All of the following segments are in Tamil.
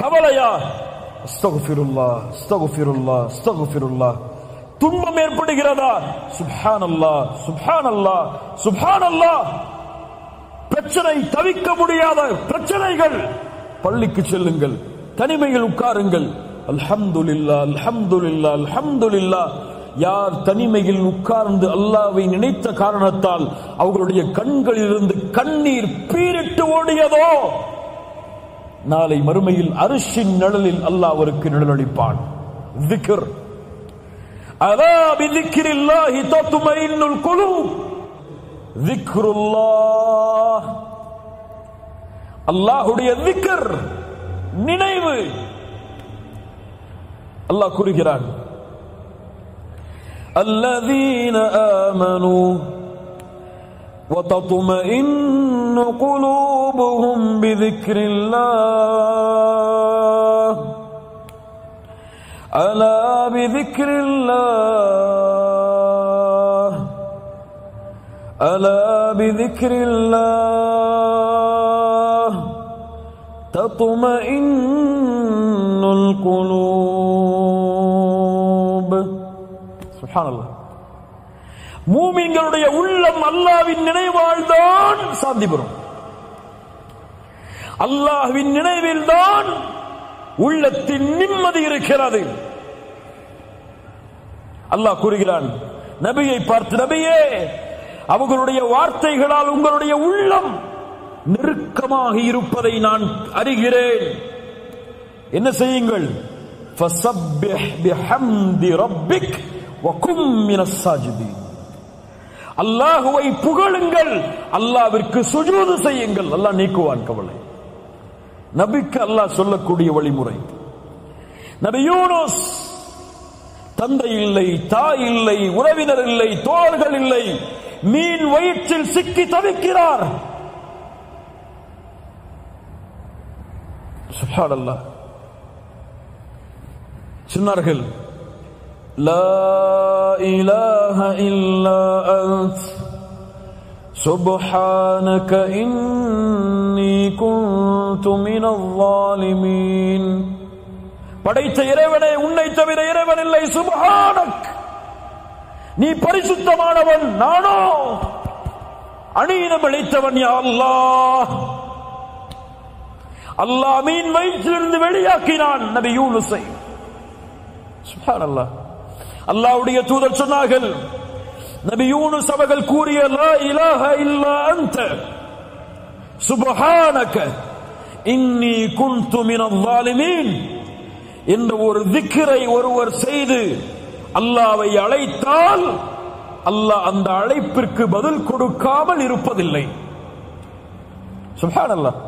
கவலையா? அஸ்தகுஃபிருல்லா அஸ்தகுஃபிருல்லா அஸ்தகுஃபிருல்லா. துன்பம் ஏற்படுகிறதா? சுப்ஹானல்லா சுப்ஹானல்லா சுப்ஹானல்லா. பிரச்சனை தவிக்க முடியாத பிரச்சனைகள். பள்ளிக்கு செல்லுங்கள் தனிமையில் உட்காருங்கள். அல்ஹம்துலில்லா அல்ஹம்துலில்லா அல்ஹம்துலில்லா. யார் தனிமையில் உட்கார்ந்து அல்லாவை நினைத்த காரணத்தால் அவர்களுடைய கண்களிலிருந்து கண்ணீர் பீரிட்டு ஓடியதோ? நாளை மறுமையில் அரிசின் நிழலில் அல்லாஹ் அவருக்கு நிழலளிப்பான் ذكر ألا بذكر الله تطمئن القلوب ذكر الله அல்லாஹுடைய திக்கர் நினைவு அல்லாஹ் கூறுகிறான் الذين آمنوا وتطمئن قلوبهم بذكر الله. ألا بذكر الله. ألا بذكر الله. تطمئن القلوب. سبحان الله. மூமிங்களுடைய உள்ளம் அல்லாவின் நினைவால்தான் சாந்தி பெறும் அல்லாஹ்வின் நினைவில் தான் உள்ளத்தின் நிம்மதி இருக்கிறது அல்லாஹ் கூறுகிறான் நபியை பார்த்து நபியே அவர்களுடைய வார்த்தைகளால் உங்களுடைய உள்ளம் நெருக்கமாக இருப்பதை நான் அறிகிறேன் என்ன செய்யுங்கள் فسبح بحمد ربك وكن من الساجدين அல்லாஹுவை புகழுங்கள். அல்லாவிற்கு சுஜூது செய்யுங்கள். அல்லாஹ் நீக்குவான் கவலை. நபிக்கு அல்லாஹ் சொல்லக்கூடிய வழிமுறை. நபி யூனுஸ் தந்தை இல்லை தாய் இல்லை உறவினர் இல்லை தோழர்கள் இல்லை மீன் வயிற்றில் சிக்கி தவிக்கிறார். சுப்ஹானல்லாஹ் சொன்னார்கள் لا إله إلا أنت سبحانك إني كنت من الظالمين படைத்த இறைவனே உன்னை தவிர இறைவன் இல்லை சுபஹானக் நீ பரிசுத்தமானவன் நானோ அநீதம் அளித்தவன் யா அல்லாஹ் அல்லாஹ் மீன் வயிற்றிலிருந்து வெளியாக்கினான் நபி யூனுஸை சுப்ஹானல்லாஹ் அல்லாவுடைய தூதர் சொன்னார்கள் நபி யூனுஸ் அவர்கள் கூறிய லா இலாஹ இல்லா அந்த சுபஹானக இன்னி குந்து மினல் ஸாலிமீன். என்ற ஒரு திக்கரை ஒருவர் செய்து அல்லாவை அழைத்தால் அல்லாஹ் அந்த அழைப்பிற்கு பதில் கொடுக்காமல் இருப்பதில்லை. சுப்ஹானல்லாஹ்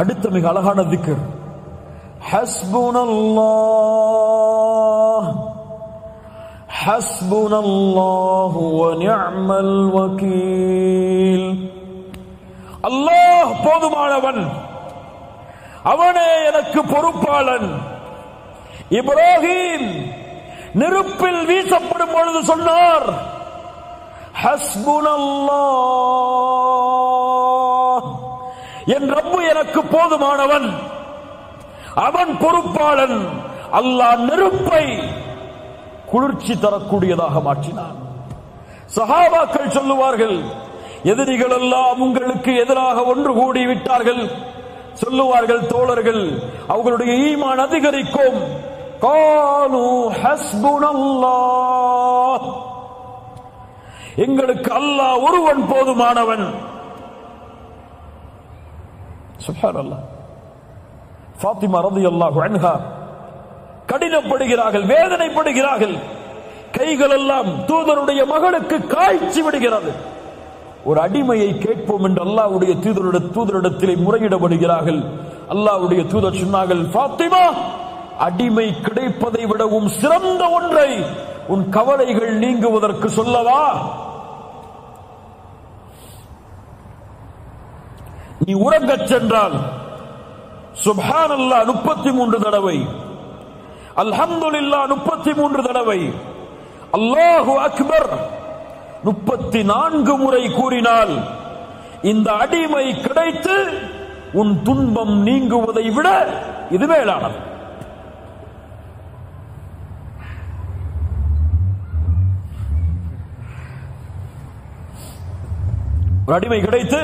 அடுத்த மிக அழகான திக்கர். حسبنا الله حسبنا الله ونعم الوكيل அல்லாஹ் போதுமானவன் அவனே எனக்கு பொறுப்பாளன் இப்ராஹிம் நெருப்பில் வீசப்படும் பொழுது சொன்னார் ஹஸ்புனல்லாஹ் என் ரப்பு எனக்கு போதுமானவன் அவன் பொறுப்பாளன். அல்லாஹ் நெருப்பை குளிர்ச்சி தரக்கூடியதாக மாற்றினான். சஹாபாக்கள் சொல்லுவார்கள் எதிரிகள் எல்லாம் உங்களுக்கு எதிராக ஒன்று கூடி விட்டார்கள். சொல்லுவார்கள் தோழர்கள் அவர்களுடைய ஈமான் அதிகரிக்கும். காலு எங்களுக்கு அல்லாஹ் ஒருவன் போதுமானவன். ஃபாத்திமா ரலியல்லாஹு அன்ஹா. கடினப்படுகிறார்கள் வேதனைப்படுகிறார்கள். கைகள் எல்லாம் தூதருடைய மகளுக்கு காய்ச்சி விடுகிறது. ஒரு அடிமையை கேட்போம் என்று அல்லாவுடைய தூதருட தூதரிடத்திலே முறையிடப்படுகிறார்கள். அல்லாவுடைய தூதர் சொன்னார்கள் ஃபாத்திமா அடிமை கிடைப்பதை விடவும் சிறந்த ஒன்றை உன் கவலைகள் நீங்குவதற்கு சொல்லவா? நீ உறங்கச் சென்றால் சுபான் அல்லா முப்பத்தி மூன்று தடவை. அல்ஹம்துலில்லா முப்பத்தி மூன்று தடவை. அல்லாஹு அக்பர். முப்பத்தி நான்கு முறை கூறினால் இந்த அடிமை கிடைத்து உன் துன்பம் நீங்குவதை விட இது மேலானது. ஒரு அடிமை கிடைத்து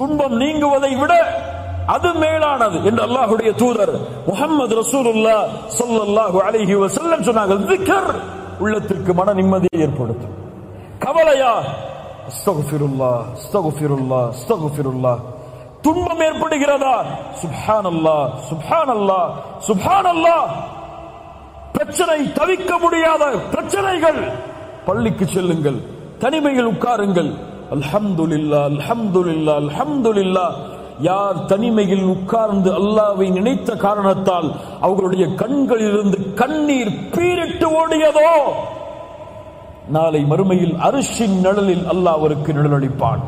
துன்பம் நீங்குவதை விட அது மேலானது என்று அல்லாஹுடைய தூதர் முகமது ரசூலுல்லா சொல்லல்லாஹு அலைஹி வஸல்லம் சொன்னாங்க. திக்ர் உள்ளத்திற்கு மன நிம்மதியை ஏற்படுத்தும். கவலையா? அஸ்தகுஃபிருல்லா அஸ்தகுஃபிருல்லா அஸ்தகுஃபிருல்லா துன்பம் ஏற்படுகிறதா? சுப்ஹானல்லாஹ் சுப்ஹானல்லாஹ் சுப்ஹானல்லாஹ். பிரச்சனை தவிக்க முடியாத பிரச்சனைகள். பள்ளிக்கு செல்லுங்கள் தனிமையில் உட்காருங்கள். அல்ஹம்துலில்லா அல்ஹம்துலில்லா அல்ஹம்துலில்லா யார் தனிமையில் உட்கார்ந்து அல்லாவை நினைத்த காரணத்தால் அவர்களுடைய கண்களிலிருந்து கண்ணீர் பீரிட்டு ஓடியதோ? நாளை மறுமையில் அரிசின் நிழலில் அல்லாஹ் அவருக்கு நிழலளிப்பான்.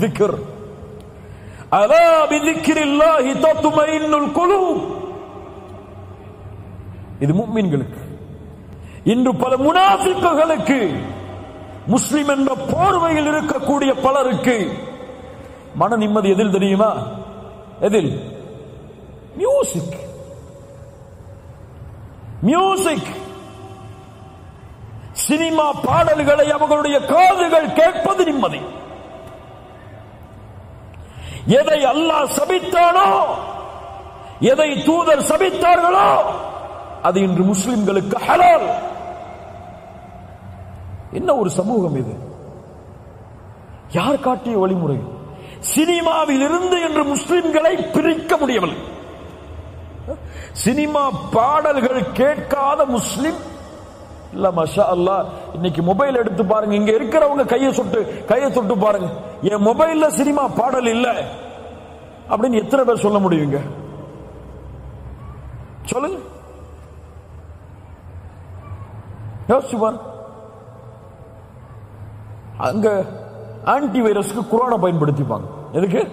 திக்ர். அலா பிதிக்ரில்லாஹி தத்மைன்னுல் குலூப். இது முக்மீன்களுக்கு. இன்று பல முனாஃபிக்குகளுக்கு முஸ்லிம் என்ற போர்வையில் இருக்கக்கூடிய பலருக்கு மன நிம்மதி எதில் தெரியுமா? எதில்? மியூசிக் மியூசிக் சினிமா பாடல்களை அவர்களுடைய காதுகள் கேட்பது நிம்மதி. எதை அல்லாஹ் சபித்தானோ எதை தூதர் சபித்தார்களோ அது இன்று முஸ்லிம்களுக்கு ஹலால். என்ன ஒரு சமூகம் இது? யார் காட்டிய வழிமுறை? சினிமாவில் இருந்து என்று முஸ்லிம்களை பிரிக்க முடியவில்லை. சினிமா பாடல்கள் கேட்காத முஸ்லிம். இல்ல மஷா அல்லாஹ் இன்னைக்கு மொபைல் எடுத்து பாருங்க. இங்க இருக்கிறவங்க கையை சொட்டு கையை தொட்டு பாருங்க. என் மொபைல்ல சினிமா பாடல் இல்ல. அப்படின்னு எத்தனை பேர் சொல்ல முடியுங்க? சொல்லுங்க. யோசிச்சு பாருங்க. அங்க ஆன்டி வைரஸ்க்கு குரோனா பயன்படுத்திப்பாங்க. எதுக்கு?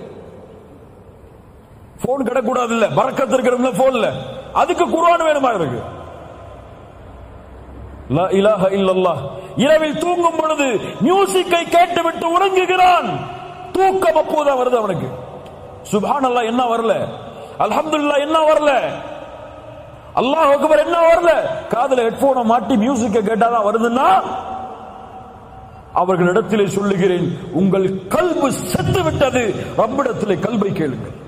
போன் கிடக்கூடாது இல்ல பறக்கத்து இருக்கிறவங்க போன்ல அதுக்கு குரான் வேணுமா இருக்கு இரவில் தூங்கும் பொழுது மியூசிக்கை கேட்டுவிட்டு உறங்குகிறான். தூக்கம் அப்போதான் வருது அவனுக்கு. சுபான் அல்லா என்ன வரல? அல்ஹம்துல்லா என்ன வரல? அல்லாஹ் அக்பர் என்ன வரல? காதுல ஹெட்போனை மாட்டி மியூசிக்கை கேட்டாதான் வருதுன்னா அவர்களிடத்திலே சொல்லுகிறேன் உங்கள் கல்பு செத்து விட்டது ரப்பிடத்திலே கல்வை கேளுங்கள்.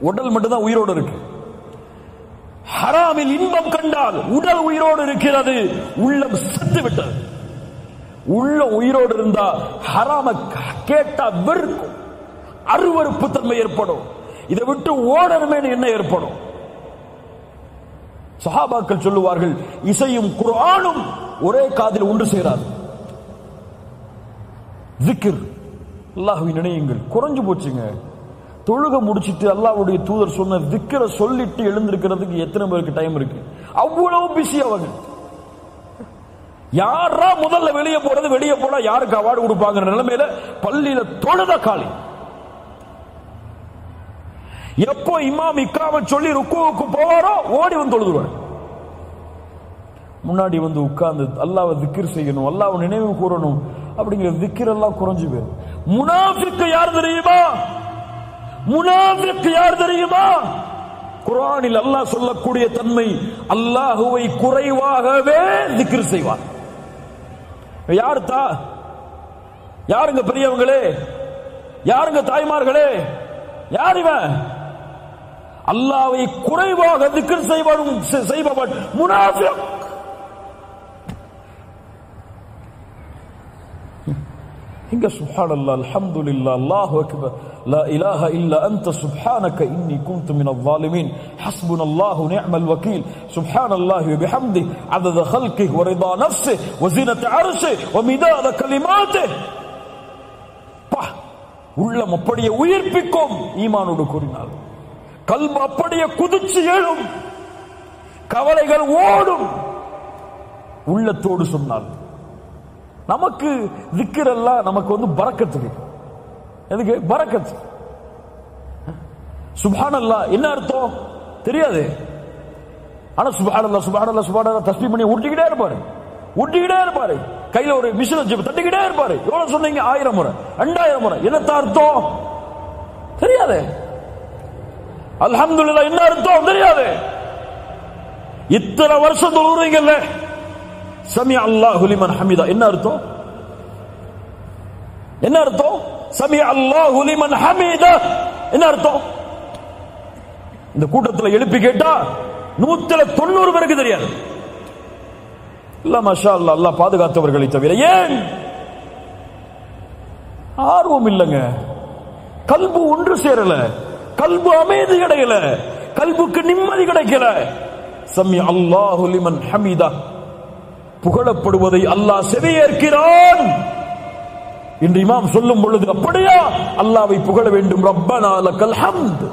உடல் மட்டும்தான் உயிரோடு இருக்கு. ஹராமில் இன்பம் கண்டால் உடல் உயிரோடு இருக்கிறது. உள்ளம் செத்து விட்டது உள்ள உயிரோடு இருந்தா ஹராம கேட்டா வெறுக்கும். அருவறுப்பு தன்மை ஏற்படும். இதை விட்டு ஓடணுமே என்ன ஏற்படும். சஹாபாக்கள் சொல்லுவார்கள் இசையும் குரானும் ஒரே காதில் ஒன்று சேராது. திக்ர் அல்லாஹ்வை நினையுங்கள். குறைஞ்சு போச்சுங்க. தொழுக முடிச்சிட்டு அல்லாவுடைய தூதர் சொன்ன திக்கரை சொல்லிட்டு எழுந்திருக்கிறதுக்கு எத்தனை பேருக்கு டைம் இருக்கு? அவ்வளவு பிஸி அவங்க. யாரா முதல்ல வெளியே போறது வெளியே போனா யாருக்கு அவார்டு கொடுப்பாங்க நிலைமையில பள்ளியில தொழுத காலி. எப்போ இமாம் இக்காம சொல்லி ருக்குவுக்கு போவாரோ ஓடி வந்து தொழுதுவார் முன்னாடி வந்து உட்கார்ந்து அல்லாவை திக்கிர் செய்யணும் அல்லாவை நினைவு கூறணும். அப்படிங்கிற திக்ர் எல்லாம் குறைஞ்சு போயிடும் முனாஃபிக்கு யார் தெரியுமா? முனாஃபிக்கு யார் தெரியுமா? குரானில் அல்லாஹ் சொல்லக்கூடிய தன்மை அல்லாஹுவை குறைவாகவே திக்ர் செய்வார். யார் தா யாருங்க பெரியவங்களே? யாருங்க தாய்மார்களே? யார் இவன்? அல்லாவை குறைவாக திக்ர் செய்வன் செய்பவன் முனாஃபிக். هنگا سبحان الله الحمد لله الله أكبر لا إله إلا أنت سبحانك إني كنت من الظالمين حسبنا الله نعم الوكيل سبحان الله وبحمده عدد خلقه ورضا نفسه وزينة عرشه ومداد كلماته بح ما مبدي وير بكم إيمانه دكورنا قلب أبدي كدتش يلوم كوالي غل وادم ولا تود سمنال நமக்கு திக்கிறெல்லாம் நமக்கு வந்து பறக்கத்துக்கு எதுக்கு? பறக்கத்து. சுபானல்லா என்ன அர்த்தம்? தெரியாது. ஆனா சுபானல்லா சுபானல்லா சுபானல்லா தஸ்மி பண்ணி ஊட்டிக்கிட்டே இருப்பாரு. ஊட்டிக்கிட்டே இருப்பாரு. கையில ஒரு மிஷின் வச்சு தட்டிக்கிட்டே இருப்பாரு. எவ்வளவு சொன்னீங்க? ஆயிரம் முறை. ரெண்டாயிரம் முறை. என்னத்த அர்த்தம்? தெரியாது. அல்ஹம்துல்லா என்ன அர்த்தம்? தெரியாது. இத்தனை வருஷம் தொழுறீங்கல்ல சமி அல்லாஹ் ஹுலிமன் ஹமிதா என்ன அர்த்தம்? என்ன அர்த்தம்? சமி அல்லாஹ் ஹுலிமன் ஹமீதா என்ன அர்த்தம்? இந்த கூட்டத்தில் எழுப்பி கேட்டா நூத்துல தொண்ணூறு பேருக்கு தெரியாது. இல்ல மஷா அல்லா அல்லா பாதுகாத்தவர்களை தவிர ஏன்? ஆர்வம் இல்லைங்க. கல்பு ஒன்று சேரல. கல்பு அமைதி கிடைக்கல. கல்புக்கு நிம்மதி கிடைக்கல. சமி அல்லாஹு லிமன் ஹமீதா புகழப்படுவதை அல்லாஹ் செவியேற்கிறான். என்று இமாம் சொல்லும் பொழுது அப்படியா? அல்லாவை புகழ வேண்டும். ரப்பனால லக்கல் ஹம்த்.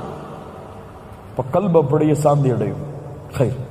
அப்படியே சாந்தி அடையும்